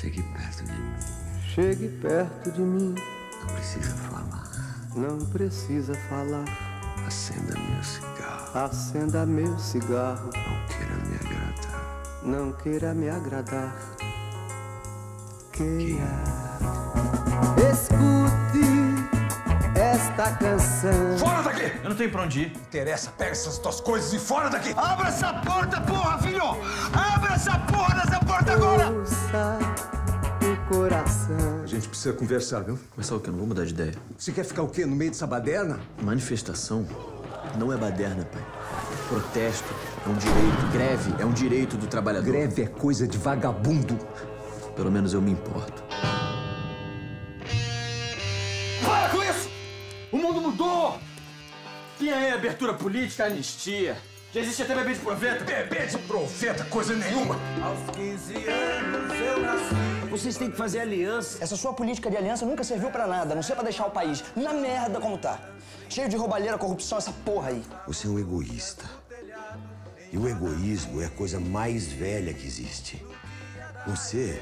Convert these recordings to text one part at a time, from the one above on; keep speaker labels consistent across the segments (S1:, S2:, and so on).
S1: Chegue perto de mim.
S2: Chegue perto de mim.
S1: Não precisa falar.
S2: Não precisa falar.
S1: Acenda meu cigarro.
S2: Acenda meu cigarro.
S1: Não queira me agradar.
S2: Não queira me agradar. Queira. Escute esta canção.
S3: Fora daqui!
S4: Eu não tenho pra onde ir.
S3: Interessa, pega essas tuas coisas e fora daqui!
S4: Abra essa porta, porra, filho! Abra essa porra dessa porta agora!
S2: Ouça o coração.
S3: A gente precisa conversar, viu?
S4: Começar o quê? Não vou mudar de ideia.
S3: Você quer ficar o quê? No meio dessa baderna?
S4: Manifestação não é baderna, pai. Protesto é um direito. Greve é um direito do trabalhador.
S3: Greve é coisa de vagabundo.
S4: Pelo menos eu me importo.
S5: Para com isso! O mundo mudou! Tem aí abertura política, anistia. Já existe até bebê de profeta.
S3: Bebê de profeta, coisa nenhuma.
S5: Aos 15 anos eu nasci.
S6: Vocês têm que fazer aliança. Essa sua política de aliança nunca serviu pra nada, a não sei pra deixar o país na merda como tá. Cheio de roubalheira, corrupção, essa porra aí.
S1: Você é um egoísta. E o egoísmo é a coisa mais velha que existe. Você.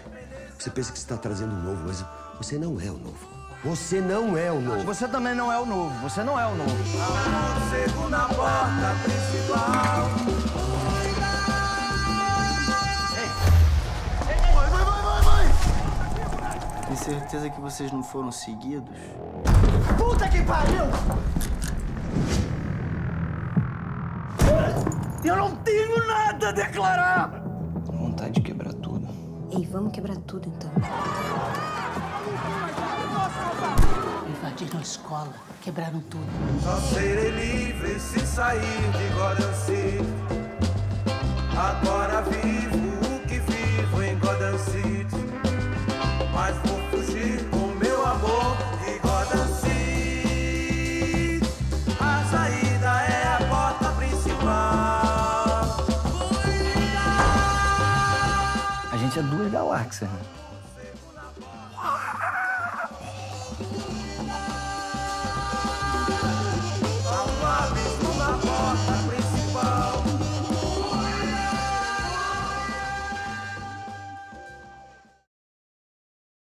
S1: Você pensa que está trazendo o novo, mas você não é o novo. Você não é o novo.
S6: Você também não é o novo, você não é o novo.
S5: Segunda porta principal.
S6: Tem certeza que vocês não foram seguidos?
S5: Puta que pariu! Eu não tenho nada a declarar!
S6: Vontade de quebrar tudo.
S7: Ei, vamos quebrar tudo então.
S8: Invadiram a escola, quebraram tudo.
S5: Só serei livre se sair de Gotham City. Agora vivo o que vivo em Gotham City. Mas vou fugir com meu amor de Gotham City. A saída é a porta principal.
S6: A gente é duas galáxias, né?